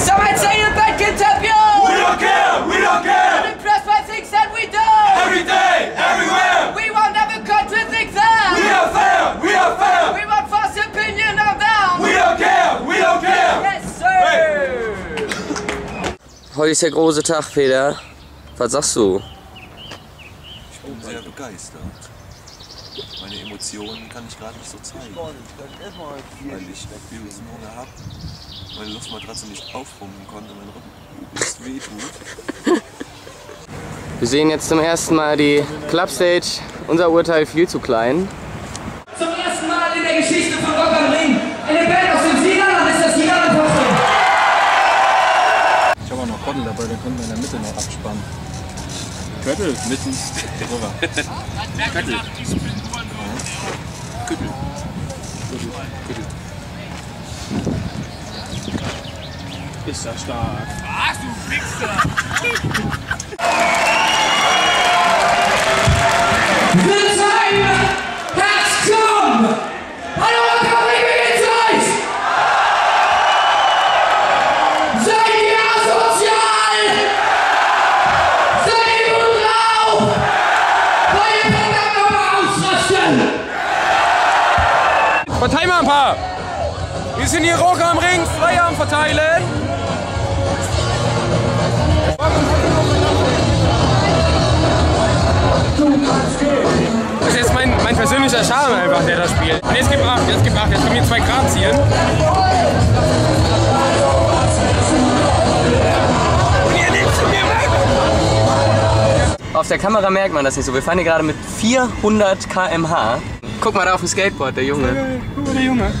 Some might say the bed can tap you. We don't care, we don't care. Impressed by things that we do. Every day, everywhere. We won't ever contradict them. We are fair, we are fair. We want false opinion of them. We don't care, we don't care. Yes, sir. Heute ist der große Tag, Peter. Was sagst du? Ich bin sehr begeistert. Meine Emotionen kann ich gerade nicht so zeigen. Weil ich übelsten Hunger habe, meine Luftmatratze nicht aufpumpen konnte, mein Rücken übelst wehtut. Wir sehen jetzt zum ersten Mal die Clubstage. Unser Urteil viel zu klein. Zum ersten Mal in der Geschichte von Rock am Ring. Eine Band aus dem Siegerland ist das Siegerland Hoffnung. Ich habe auch noch Kottel dabei, den können wir in der Mitte noch abspannen. Köttel, mitten drüber. Köttel. Küttel. Ist das stark. The time has come. Hallo Rock am Ring, wie geht's euch? Seid ihr asozial? Seid ihr gut drauf? Wollt ihr verdammt nochmal ausrasten? Verteil mal ein paar. Wir sind hier Rock am Ring, Flyer am Verteilen. Das ist jetzt mein, mein persönlicher Charme einfach, der da spielt. Und jetzt gib acht, jetzt gib acht, jetzt kommen hier zwei weg! Auf der Kamera merkt man das nicht so. Wir fahren hier gerade mit 400 km/h. Guck mal da auf dem Skateboard, der Junge. Guck mal, der Junge.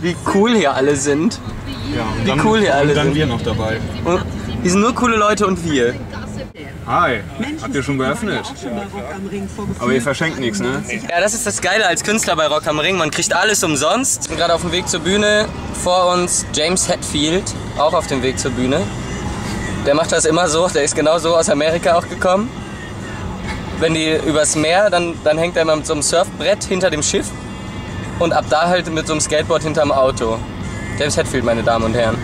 Wie cool hier alle sind. Ja, und Wie dann, cool hier alle und dann sind. wir noch dabei. Und hier sind nur coole Leute und wir. Hi, habt ihr schon geöffnet? Aber ihr verschenkt nichts, ne? Ja, das ist das Geile als Künstler bei Rock am Ring. Man kriegt alles umsonst. Wir sind gerade auf dem Weg zur Bühne. Vor uns James Hetfield, auch auf dem Weg zur Bühne. Der macht das immer so. Der ist genau so aus Amerika auch gekommen. Wenn die übers Meer, dann, dann hängt er immer mit so einem Surfbrett hinter dem Schiff. Und ab da halt mit so einem Skateboard hinterm Auto. James Hetfield, meine Damen und Herren.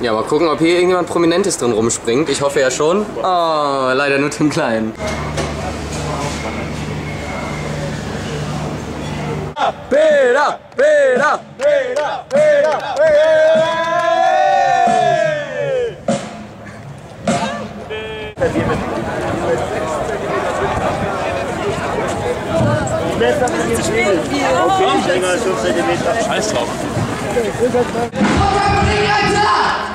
Ja, mal gucken, ob hier irgendjemand Prominentes drin rumspringt. Ich hoffe ja schon. Oh, leider nur Tim Klein. Peter, Peter, Peter, Peter, Scheiß drauf. Rock am Ring, Alter!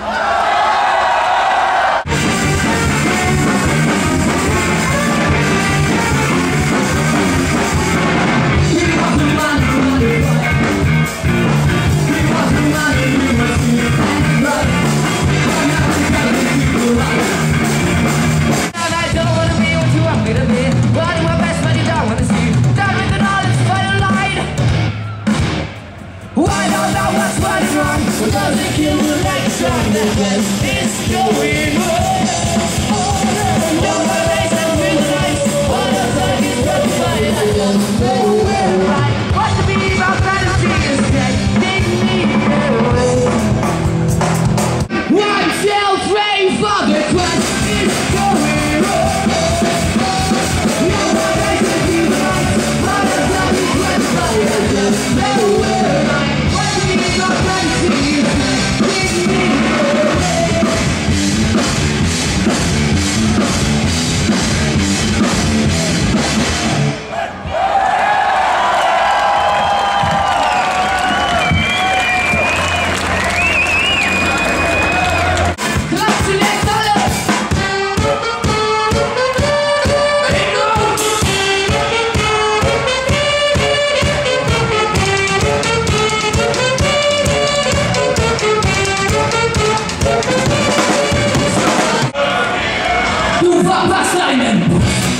passar, irmão.